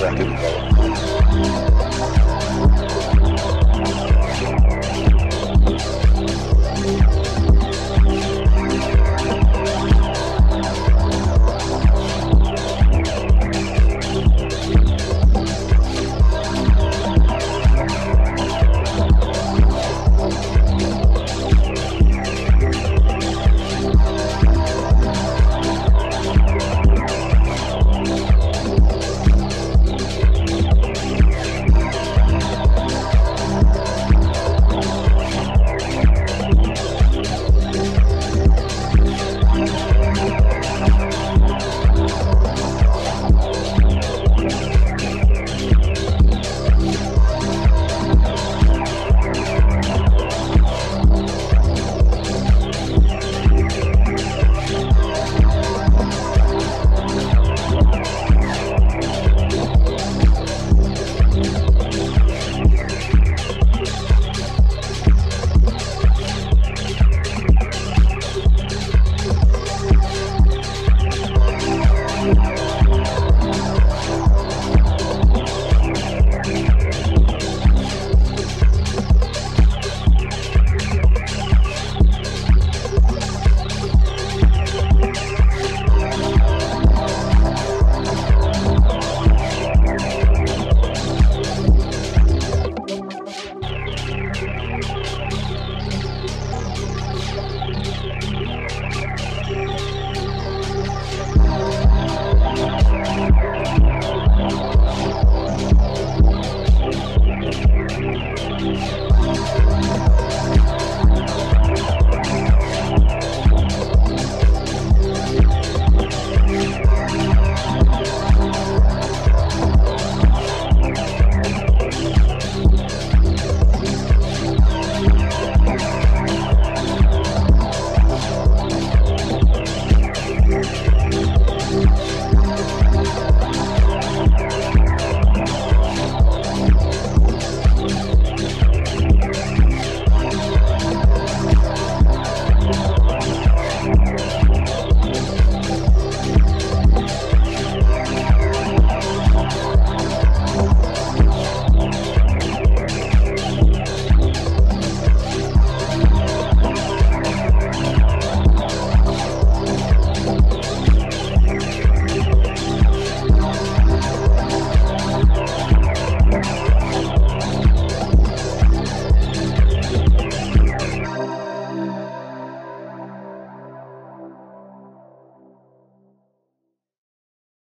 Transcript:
record.